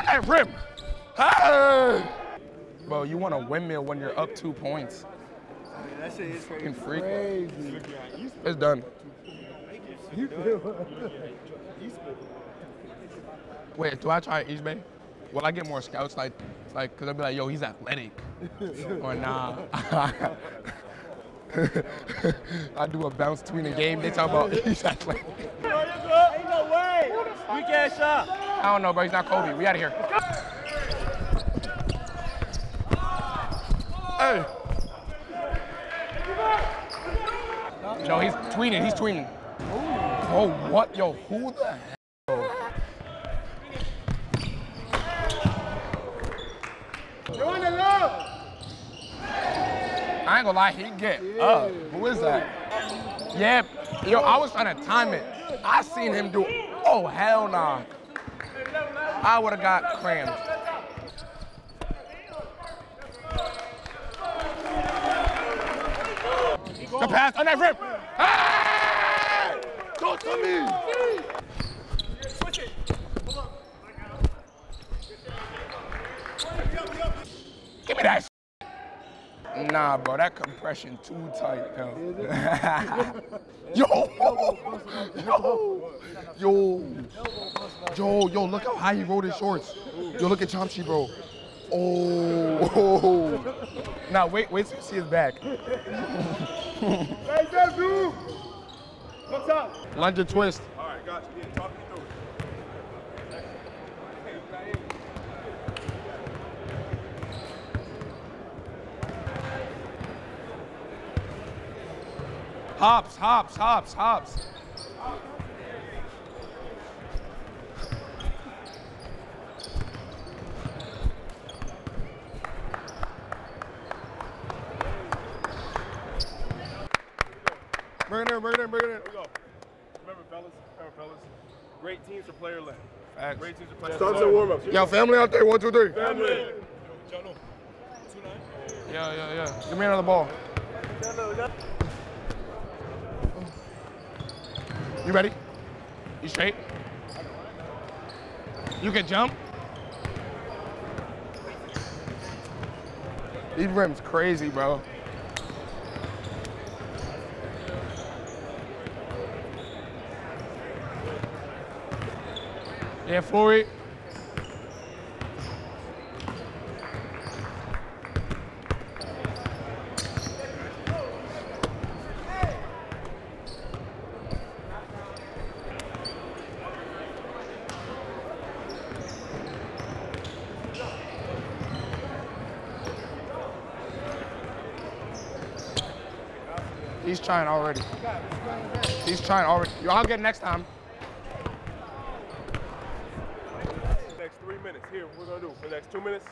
on that rim. Hey! Bro, you want a windmill when you're up two points. That shit is Fucking crazy. freak. It's done. Wait, do I try East Bay? Will I get more scouts like, like, cause they'll be like, yo, he's athletic, or nah? I do a bounce between the game. They talk about he's athletic. Ain't no way. Weak ass shot. I don't know, bro. He's not Kobe. We out of here. Hey. No, he's tweeting. He's tweeting. Oh, what? Yo, who the hell? Join the love. I ain't gonna lie, he get up. Who is that? Yeah, yo, I was trying to time it. I seen him do. Oh hell nah. I would have got crammed. The pass on that rip. Hey! Talk to me. Give me that. Nah, bro, that compression too tight, yo. yo, yo, yo, yo, yo, look how high he rolled his shorts. Yo, look at Chomsky, bro. Oh, now wait, wait till you see his back. Hey, that dude. What's up? Lunge and twist. All right, got you. Yeah, talk Hops, hops, hops, hops. Bring it in, bring it in, bring it in. Here we go. Remember, fellas, remember, fellas, great teams are player led. Facts. Great teams are player led. Starts at warm up. Yo, family out there, one, two, three. Family. Yeah, yeah, yeah. Give me another ball. You ready? You straight? You can jump? These rims crazy, bro. Yeah, Flory. He's trying already. He's trying already. Yo, I'll get it next time. Next three minutes. Here, what we're gonna do for the next two minutes.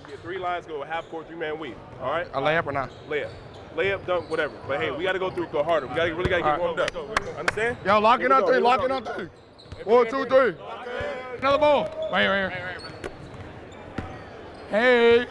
You get three lines, go half court, three man weave. All right. A layup or not? Layup, layup, dunk, whatever. But hey, we gotta go through, go harder. We gotta really gotta get All warmed up. Understand? Yo, lock Here it on three, here lock go. it on three. One, two, three. Another ball. Right here, right here. Hey.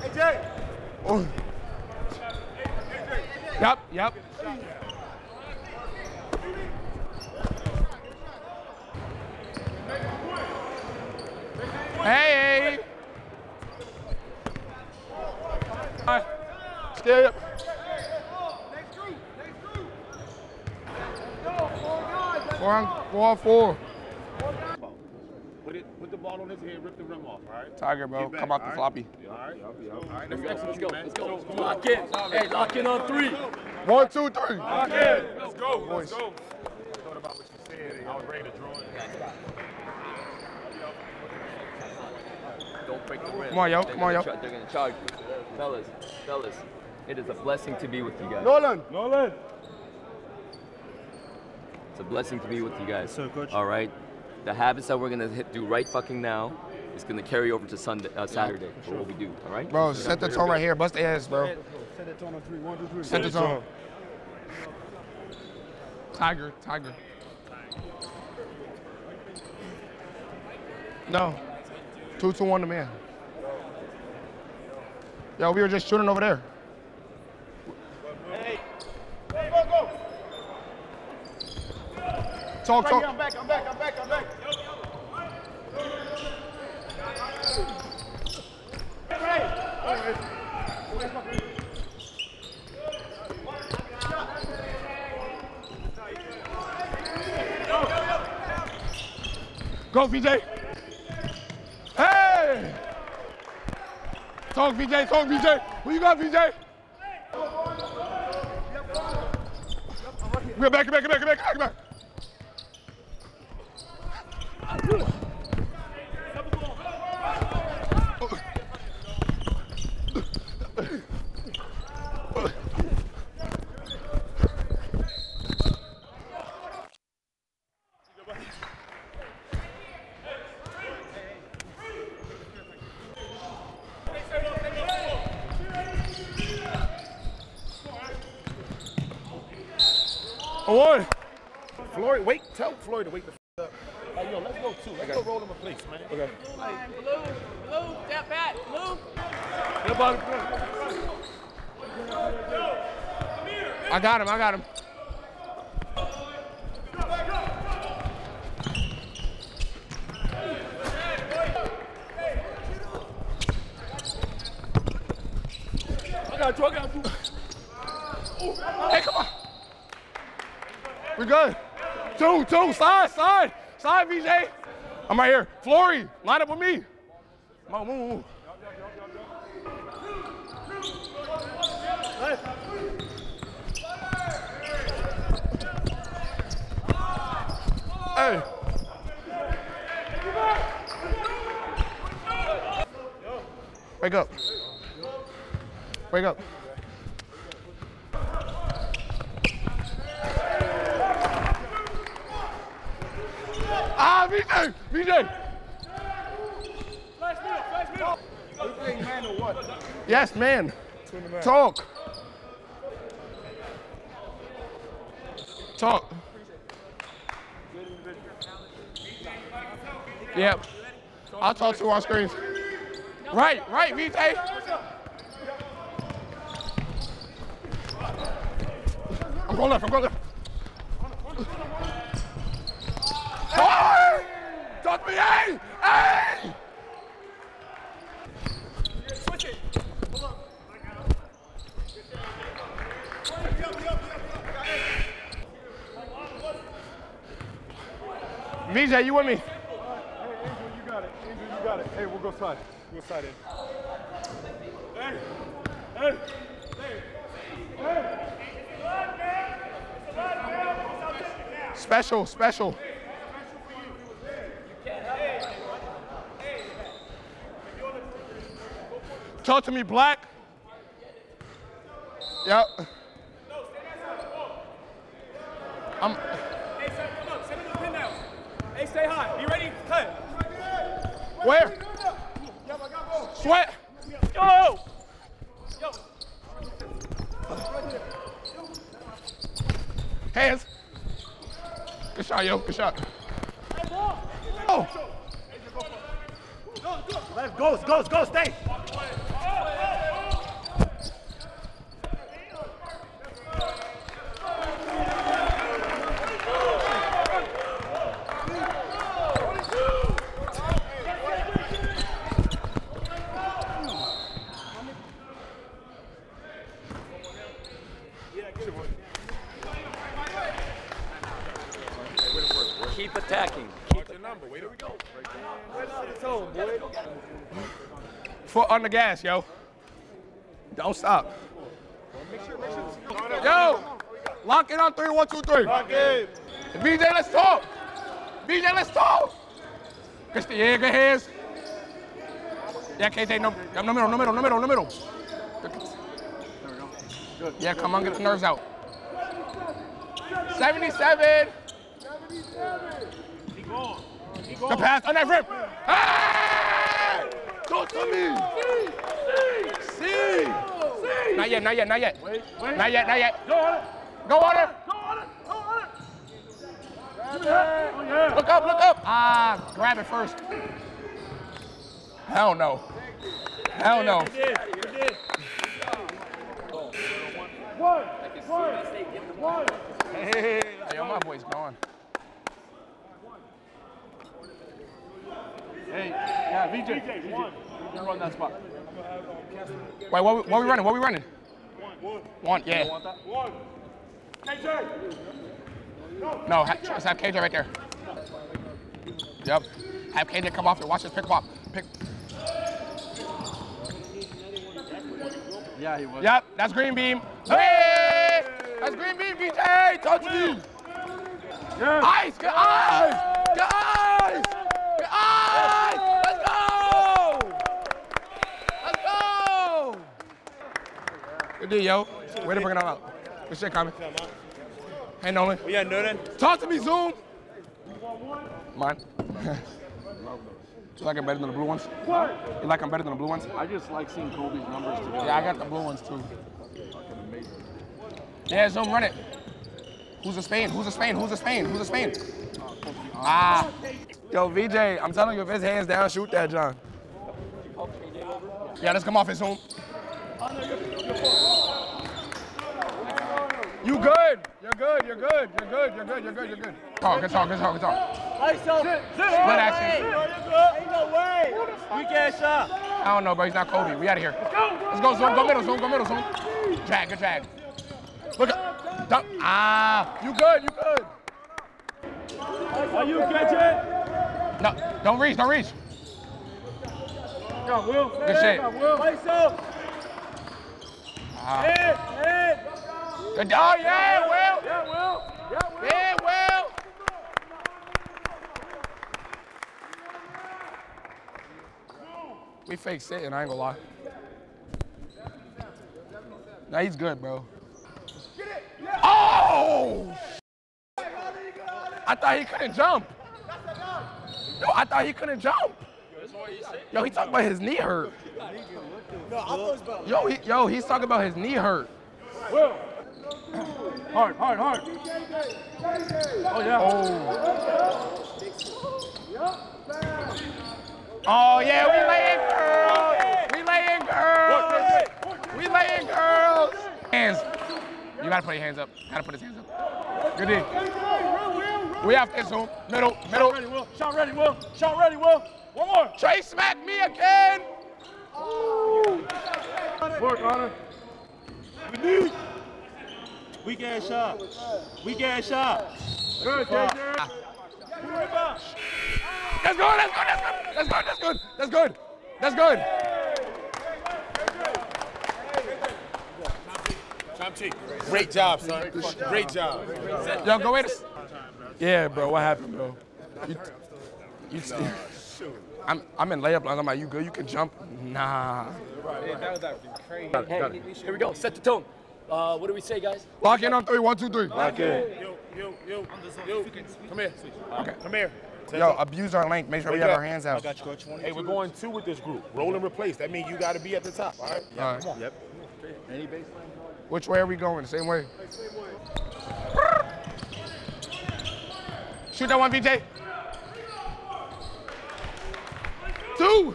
Hey, Jay. Oh. Yep, yep. Hey. Hi. Stay up. Four on four, on four. Put it, put the ball on his head, rip the rim off. All right. Tiger, bro, back, come out the all right? floppy. All right. All right. Let's Let's go, let's go. Come Lock in. Hey, lock in on three. One, two, three. Okay, let's go. Let's go. Thought about what you said. I was ready to draw it. Don't break the rim. Come on, yo, They're come on, yo. Try, they're gonna charge you. Fellas, fellas, it is a blessing to be with you guys. Nolan. Nolan. It's a blessing to be with you guys. sir, coach. All right. The habits that we're gonna do right fucking now is gonna carry over to Sunday, uh, Saturday for what we do. All right. Bro, set the tone right here. Bust the ass, bro. Set that tone on three. One, two, three. Set the tone. Tiger, tiger. No. Two to one to man. Yo, we were just shooting over there. Hey. Talk, Right here, talk. I'm back, I'm back, I'm back, I'm back. Go, VJ. Talk, VJ. Talk, VJ. Who you got, VJ? Get back, back, back, back, back, back. A one. Floyd, wait, tell Floyd to wake the f up. Hey, yo, let's go too. Let's go roll him a place, man. Okay. Blue, blue, step back, blue. I got him, I got him. I got you, I got you. Hey, come on. We good. Two, two, side, side, side, VJ. I'm right here. Flory, line up with me. On, move, move. Hey. Wake up. Wake up. Ah, What? Yes, man. Talk. Talk. Yep. I'll talk to our screens. Right, right, VJ. I'm going left, I'm going left. Hey! Talk to me, hey! Hey! VJ, you with me? Hey, Angel, you got it. Angel, you got it. Hey, we'll go side. We'll side in. Hey, hey, Special, special. Talk to me, Black. Yep. I'm. Hey, son, come up. Send him the pin down. Hey, stay high. Be ready. Cut. Where? Sweat. Yo! Yo. Hands. Good shot, yo. Good shot. Oh. Let's go, go, go, stay. Keep attacking. Watch your number. Wait, here we go. Foot on the gas, yo. Don't stop. Yo, lock it on three, one, two, three. Okay. BJ, let's talk. BJ, let's talk. Christy, yeah, good hands. Yeah, KJ, no, no middle, no middle, no middle. Yeah, come on, get the nerves out. 77. The pass on that rip. Hey! Talk to me. See. Not yet, not yet, not yet. Not yet, not yet. Go on it. Go on it. Look up, look up. Ah, grab it first. Hell no. Hell no. Hey, yo, my boy's gone. Hey, yeah, VJ. VJ, one. You run that spot. Wait, what, we- what we running? What are we running? One. yeah. One. KJ. No, ha- just have KJ right there. Yep. Have KJ come off and watch his pick pop. Pick. Yeah, he was. Yep, that's green beam. Hey! That's green beam, VJ! Touch me! Ice! Get ice! Get ice! Get ice! Let's go! Let's go! Good deal, yo. Way to bring it all out. Good shit, Carmen. Hey, Nolan. We got nothing. Talk to me, Zoom. Mine. you like it better than the blue ones? What? You like them better than the blue ones? I just like seeing Kobe's numbers together. Yeah, I got the blue ones too. Yeah, Zoom, run it. Who's a Spain? Who's a Spain? Who's a Spain? Who's a Spain? Ah. Yo, VJ, I'm telling you, if his hands down, shoot that, John. Yeah, let's come off his Zoom. You good. You're good. You're good. You're good. You're good. You're good. You're good. Talk. Good talk. Good talk. Good talk. Split action. We can't shot. I don't know, bro. He's not Kobe. We out of here. Let's go, Zoom. Go middle, Zoom. Go middle, Zoom. Drag, good drag. Look at. Dunk. Ah, you good. You good. Are you catching? No, don't reach. Don't reach. Go, Will. Good shit. Will. Place up. Ah. Head, head. Good. Oh, yeah, Will. Yeah, Will. Yeah, Will. Yeah, Will. We fake sitting, I ain't gonna lie. Nah, he's good, bro. Oh! I thought he couldn't jump. Yo, I thought he couldn't jump. Yo, he talking about his knee hurt. Yo, he, yo, he's talking about his knee hurt. Will. Hard, hard, hard. Oh yeah. Oh. Oh yeah, we laying girls. We laying girls. We laying girls. Hands. You gotta put your hands up. Gotta put his hands up. Good D. We have this zoom. Middle, middle. Shot ready, Will. Shot ready, Will. Shot ready, Will. One more. Trey smack me again. Work, Honor. We get a shot. We get a shot. Good, JJ. That's good. That's good. That's good. That's good. That's good. That's good. That's good. Great job, son. Great job. Yo, go wait. Yeah, bro. What happened, bro? You, you, I'm, I'm in layup. lines. I'm like, you good? You can jump? Nah. Hey, here we go. Set the tone. Uh, what do we say, guys? Lock in on three. One, two, three. Yo, yo, yo, yo. Come here. Okay. Come here. Yo, abuse our length. Make sure we have our hands out. Hey, we're going two with this group. Roll and replace. That means you got to be at the top, all right? All right. Yep. Which way are we going? Same way. Shoot that one, VJ. Two.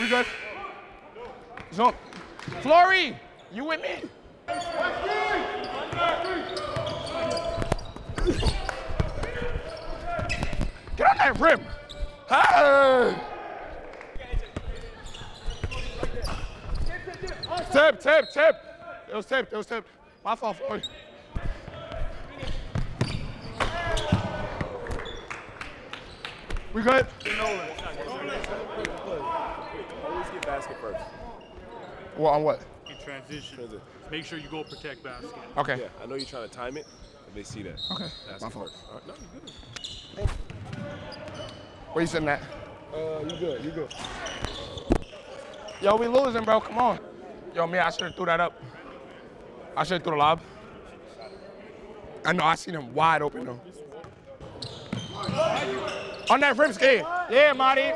We good. Zone. Flory, you with me? Get on that rim. Hey! Tip, tip, tip. It was tip, it was tip. My fault, Flory. We good? Always get basket first. Well, on what? In transition. Make sure you go protect basket. Okay. Yeah, I know you're trying to time it, but they see that. Okay. That's My it fault. first. All right, no, you're good. Where you sitting at? Uh, you good, you good. Yo, we losing, bro. Come on. Yo, me, I should have threw that up. I should have threw the lob. I know, I seen him wide open, though. On that rim skate. Yeah, Marty.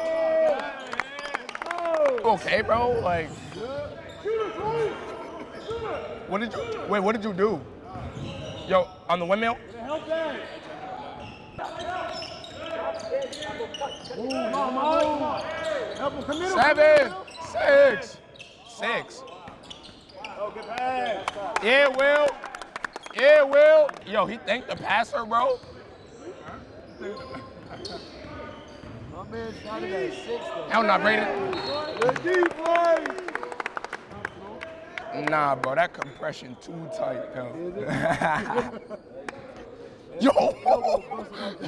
Okay, bro. Like, what did you, wait, what did you do? Yo, on the windmill? Seven, six, six. Yeah, Will. Yeah, Will. Yo, he thanked the passer, bro. Hell nah, Brayden. Nah, bro, that compression too tight, yo. yo,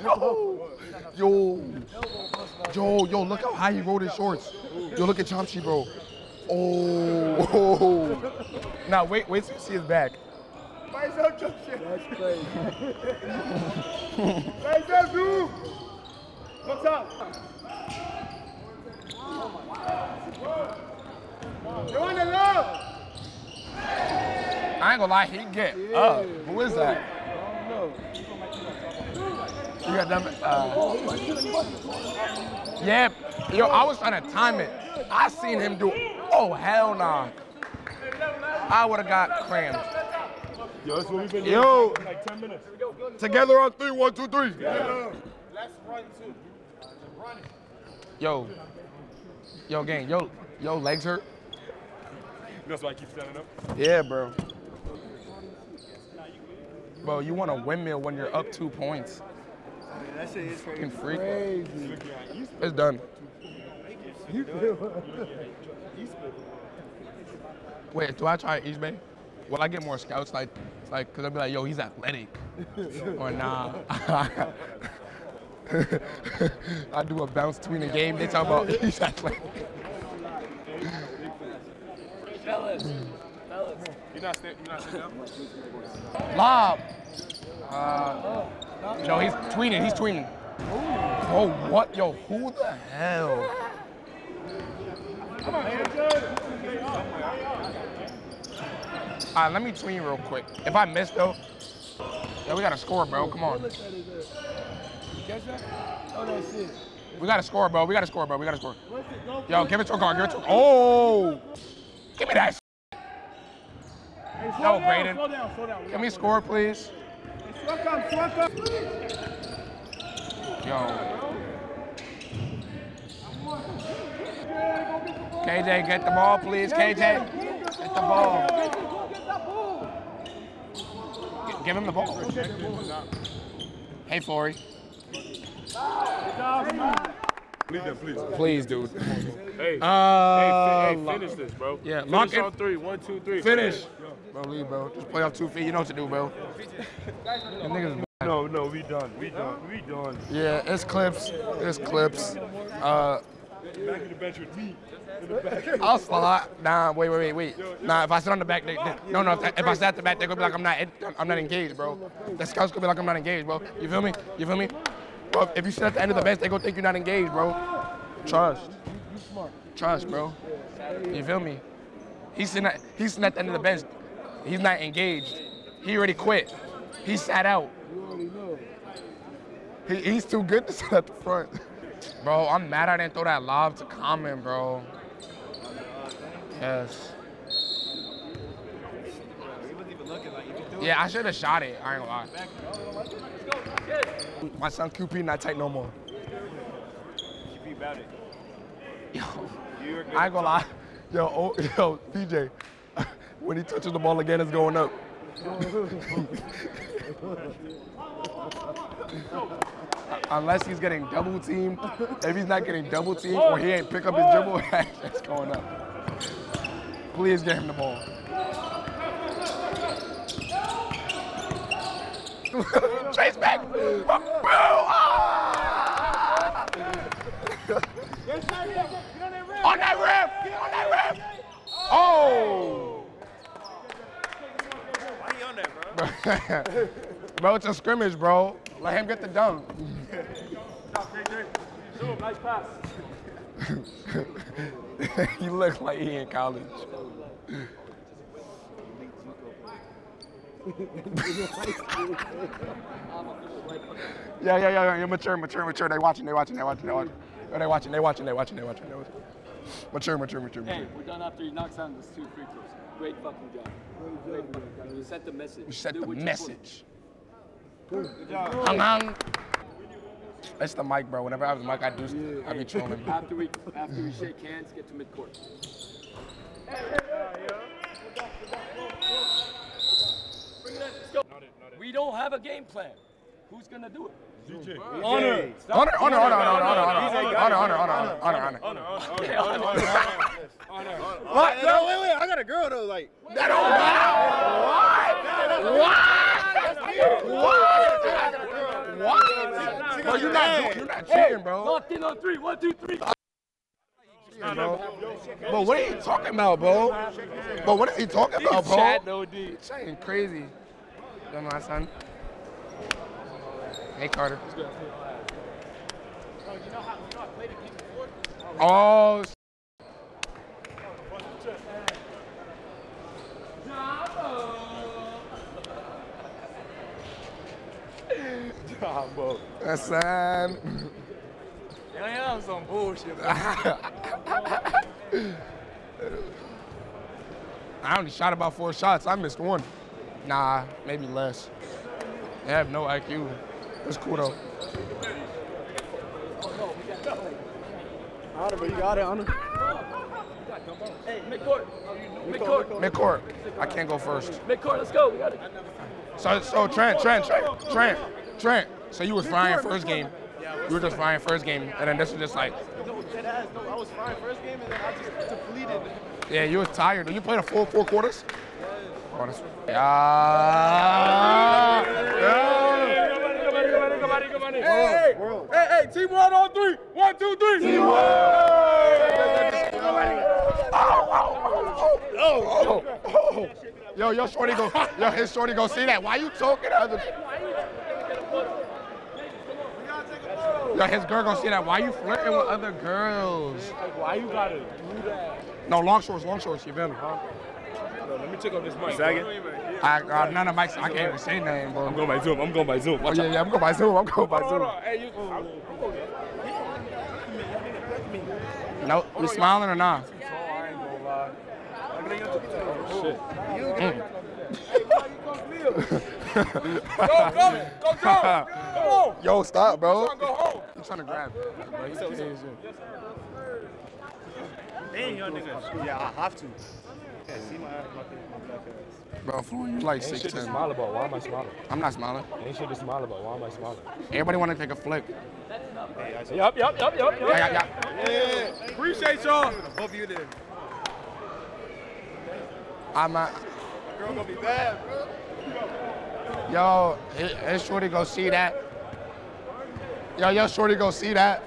yo, yo, yo, yo, look how high he rolled his shorts. Yo, look at Chomsky, bro. Oh, now wait, wait till you see his back. That's crazy. Raise up, dude. What's up? Oh you on the love? I ain't gonna lie, he get up. Who is that? I don't know. You got them. Uh, yeah, yo, I was trying to time it. I seen him do. Oh hell nah. I would have got crammed. Yo, that's what we've been Yo. doing for like 10 minutes. Together on three, one, two, three. Let's run too. Yo, yo, gang, yo, yo, legs hurt. That's why I keep standing up. Yeah, bro. Bro, you want a windmill when you're up two points. That shit is Fucking freak. crazy. It's done. Wait, do I try East Bay? Will I get more scouts like, like, cause I'll be like, yo, he's athletic, or nah? I do a bounce between the game. They talk about he's athletic. Fellas, fellas. You're not stand, you're not sitting down? Lob. Uh, no, he's tweeting. He's tweeting. Oh, what? Yo, who the hell? All right, let me tweet real quick. If I miss though, yeah, we gotta score, bro. Come on. You catch that? Oh, that's it. We gotta score, bro. We gotta score, bro. We gotta score. What's Yo, give it to a guard. Give it to. Oh, give me that. Hey, slow down, Braden. Slow down, slow down. Me a score, please. Swat up, up. Yo. KJ, get the ball, please. KJ, get the ball. G- Give him the ball. Hey, Flory. Leave them, please. Please, dude. Hey, Uh, hey, hey, finish this, bro. yeah, finish lock it. on three. One, two, three. Finish. Bro, leave, bro. Just play off two feet. You know what to do, bro. Them niggas is No, no, we done. We done. We done. Yeah, it's clips. It's clips. Uh, Back in the bench with me. In the back. I'll slide. Nah, wait, wait, wait, wait. Nah, if I sit on the back, they, they, no, no. If, if I sit at the back, they're gonna be like I'm not, I'm not engaged, bro. The scouts gonna be like I'm not engaged, bro. You feel me? You feel me? Bro, if you sit at the end of the bench, they gonna think you're not engaged, bro. Trust. Trust, bro. You feel me? He's sitting at, he's sitting at the end of the bench. He's not engaged. He already quit. He sat out. He, he's too good to sit at the front. Bro, I'm mad I didn't throw that lob to Common, bro. Yes. Yeah, I should have shot it. I ain't gonna lie. My son QP not tight no more. Yo, I ain't gonna lie. Yo, oh, yo, PJ, when he touches the ball again, it's going up. Unless he's getting double teamed. If he's not getting double teamed or he ain't pick up his dribble, it's going up. Please get him the ball. Chase back. On that rim! On that rim! Oh! Why on that, bro? bro, it's a scrimmage, bro. Let him get the dunk. Nice pass. you look like he in college. Yeah, yeah, yeah, yeah. You're mature, mature, mature. They watching, they watching, they watching, they watching. Oh, They watching, they watching, they watching, they watching, they watching. Mature, mature, mature, mature. Hey, we're done after he knocks down those two free throws. Great fucking job. Great fucking job. You sent the message. You sent Do the what you're message. Hang on. It's the mic, bro. Whenever I have the mic, I do. Yeah. I be trolling. After we after we shake hands, get to midcourt. We don't have a game plan. Who's gonna do it? Honor, honor, honor, honor, honor, honor, honor, honor, honor, honor, honor. Okay, honor. What? No, wait, wait. I got a girl though. Like, That don't matter. What? What? What? Bro, you're not, you're not cheating, bro. Locked in on three. One, two, three. bro. Bro, what are you talking about, bro? Bro, what is he talking about, bro? Chat no D. Saying crazy. You know my son? Hey, Carter. Oh, s- that's son. Yeah, yeah, some bullshit. I only shot about four shots. I missed one. Nah, maybe less. They have no IQ. It's cool though. Honor, bro, you got it, Honor. Hey, midcourt. Midcourt. Midcourt. I can't go first. Midcourt. Let's go. We got it. So, so Trent, Trent, Trent, Trent, Trent. So you was frying first game. You were just frying first game, and then this was just like, No, dead ass. No, I was fine first game, and then I just depleted. yeah, you was tired. Did you play the full four quarters? Oh, that's, yeah. Hey, hey, hey, team one on three. One, two, three. Team one. Oh, oh, oh. Yo, yo, shorty go, yo, his shorty go see that. Why you talking to other? Yo, his girl gonna see that. Why you flirting with other girls? Why you gotta do that? No, long shorts, long shorts. You feel me? Let me check on this mic. Second. I, uh, none of Mike's. I can't even say name, bro. I'm going by Zoom. I'm going by Zoom. Oh Watch yeah, yeah. I'm going by Zoom. I'm going by Hold Zoom. on. Hey, you. I'm, I'm No, you smiling or not? Go, go, go, Joe. Come on. Yo, stop, bro. Go home. You trying to grab? it, Bro, he said, he Damn, y'all niggas. Yeah, I have to. Yeah, see my, my, my black ass. Bro, fool, you like Ain't shit to 6'10". smile about. Why am I smiling? I'm not smiling. Ain't shit to smile about. Why am I smiling? Everybody want to take a flick. Yup, yup, yup, yup, yup. Yeah, yeah, yeah. Appreciate y'all. Both of you there. I'm not. Girl gonna be bad, bro. Yo, his, his shorty go see that. Yo, yo, shorty go see that.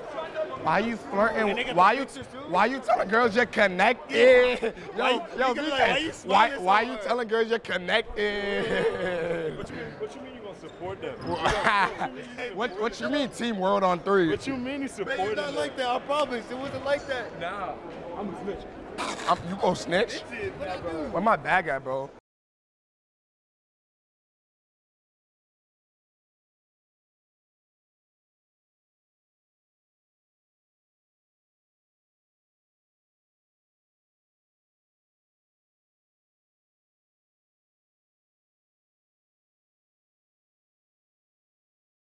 Why you flirting? Why you? Why you telling girls you're connected? Yo, yo, he gonna be like, why you why, so why you telling girls you're connected? What you mean? What you mean you gonna support them? what, what you mean, Team World on three? What you mean you support them? It's not like that. I promise. It wasn't like that. Nah, I'm a snitch. I'm, you go snitch? What I do? Where my bag at, bro?